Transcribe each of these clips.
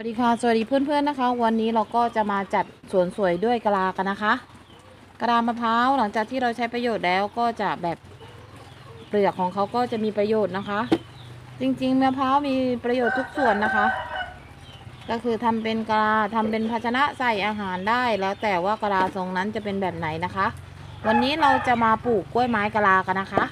วัสดีค่ะสวัสดีเพื่อนๆนะคะ วันนี้เราก็จะมาจัดสวนสวยด้วยกะลากันนะคะกะลามะพร้าวหลังจากที่เราใช้ประโยชน์แล้วก็จะแบบเปลือกของเขาก็จะมีประโยชน์นะคะ จริงๆมะพร้าวมีประโยชน์ทุกส่วนนะคะ ก็คือทำเป็นกะลาทำเป็นภาชนะใส่อาหารได้ แล้วแต่ว่ากะลาทรงนั้นจะเป็นแบบไหนนะคะ วันนี้เราจะมาปลูกกล้วยไม้กะลากันนะคะ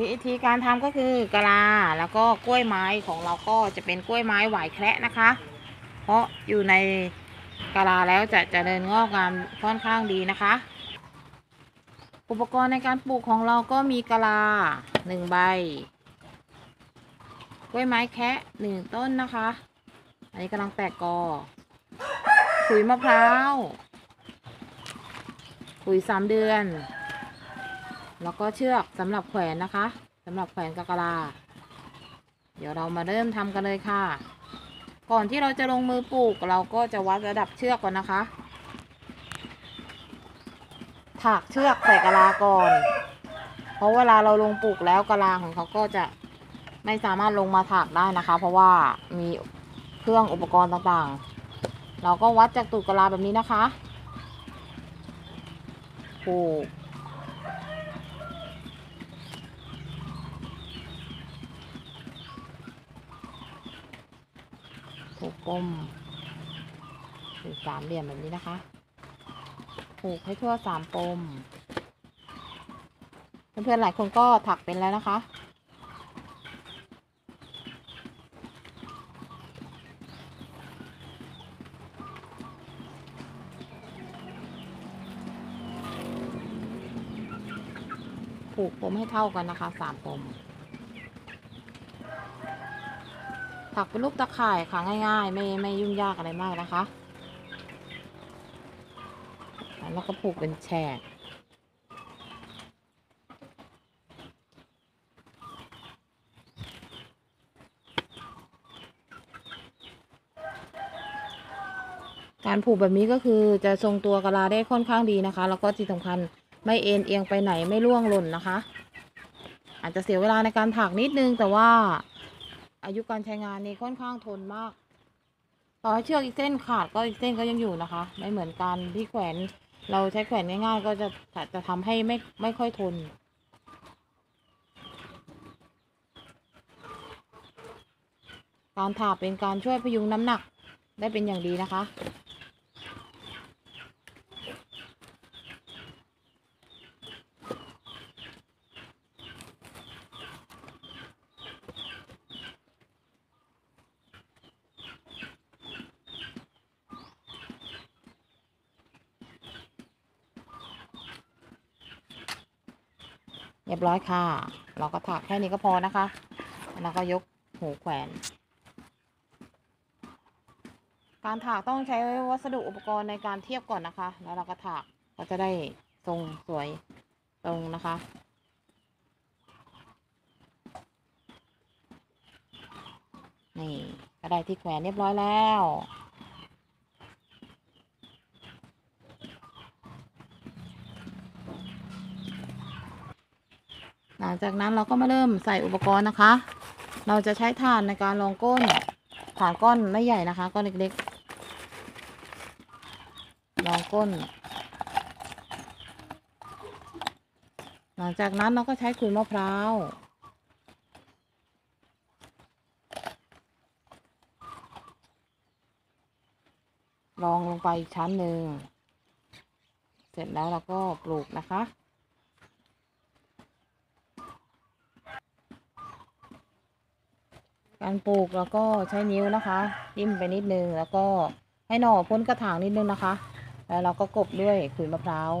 วิธีการทำก็คือกะลาแล้วก็กล้วยไม้ของเราก็จะเป็นกล้วยไม้หวายแคระนะคะ เพราะอยู่ในกะลาแล้วจะจะเดินงอกงามค่อนข้างดีนะคะ อุปกรณ์ในการปลูกของเราก็มีกะลาหนึ่งใบ กล้วยไม้แคะหนึ่งต้นนะคะ อันนี้กำลังแตกกอขุยมะพร้าวขุยสามเดือน แล้วก็เชือกสำหรับแขวนนะคะสำหรับแขวนกะกะลา เดี๋ยวเรามาเริ่มทำกันเลยค่ะ ก่อนที่เราจะลงมือปลูกเราก็จะวัดระดับเชือกก่อนนะคะ ถากเชือกใส่กะลาก่อน เพราะเวลาเราลงปลูกแล้วกะลาของเขาก็จะไม่สามารถลงมาถากได้นะคะ เพราะว่ามีเครื่องอุปกรณ์ต่างๆ เราก็วัดจากตูดกะลาแบบนี้นะคะปลูก ผูกกลมผูกสามเหลี่ยมแบบนี้นะคะ ผูกให้ทั่วสามปม เพื่อนๆหลายคนก็ถักเป็นแล้วนะคะผูกปมให้เท่ากันนะคะสามปม ถักเป็นรูปตะข่ายค่ะง่ายๆ ไม่ไม่ยุ่งยากอะไรมากนะคะ แล้วก็ผูกเป็นแฉกการผูกแบบนี้ก็คือจะทรงตัวกะลาได้ค่อนข้างดีนะคะ แล้วก็ที่สำคัญไม่เอ็นเอียงไปไหนไม่ร่วงหล่นนะคะ อาจจะเสียเวลาในการถักนิดนึงแต่ว่า อายุการใช้งานนี้ค่อนข้างทนมาก ต่อให้เชือกอีกเส้นขาดก็อีกเส้นก็ยังอยู่นะคะ ไม่เหมือนกันที่แขวนเราใช้แขวนง่ายๆ ก็จะจะจะทำให้ไม่ไม่ค่อยทนการถาเป็นการช่วยพยุงน้ำหนักได้เป็นอย่างดีนะคะ เรียบร้อยค่ะ เราก็ถักแค่นี้ก็พอนะคะ แล้วก็ยกหูแขวน การถากต้องใช้วัสดุอุปกรณ์ในการเทียบก่อนนะคะ แล้วเราก็ถากก็จะได้ทรงสวยตรงนะคะนี่ก็ได้ที่แขวนเรียบร้อยแล้ว ห ลังจากนั้นเราก็มาเริ่มใส่อุปกรณ์นะคะ เราจะใช้ถ่านในการรองก้นถ่านก้อนไม่ใหญ่นะคะก้อนเล็กๆรองก้น หลังจากนั้นเราก็ใช้ขุยมะพร้าวรองลงไปอีกชั้นหนึ่ง เสร็จแล้วเราก็ปลูกนะคะ การปลูกแล้วก็ใช้นิ้วนะคะจิ้มไปนิดนึงแล้วก็ให้หน่อพ้นกระถางนิดนึงนะคะ แล้วเราก็กบด้วยขุยมะพร้าว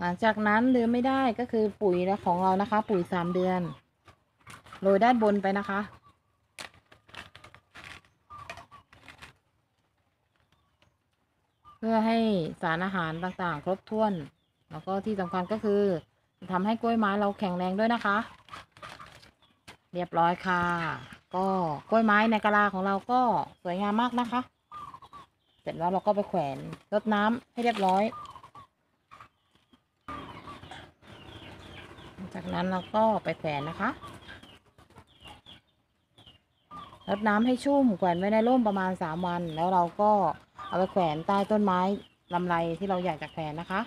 หลังจากนั้นลืมไม่ได้ก็คือปุ๋ยของเรานะคะ ปุ๋ยสามเดือนโรยด้านบนไปนะคะ เพื่อให้สารอาหารต่างๆ ครบถ้วน แล้วก็ที่สำคัญก็คือทำให้กล้วยไม้เราแข็งแรงด้วยนะคะ เรียบร้อยค่ะ ก็กล้วยไม้ในกะลาของเราก็สวยงามมากนะคะ เสร็จแล้วเราก็ไปแขวนรดน้ำให้เรียบร้อย จากนั้นเราก็ไปแขวนนะคะรดน้ำให้ชุ่มแขวนไว้ในร่มประมาณสามวัน แล้วเราก็เอาไปแขวนใต้ต้นไม้ลำไรที่เราอยากจะแขวนนะคะ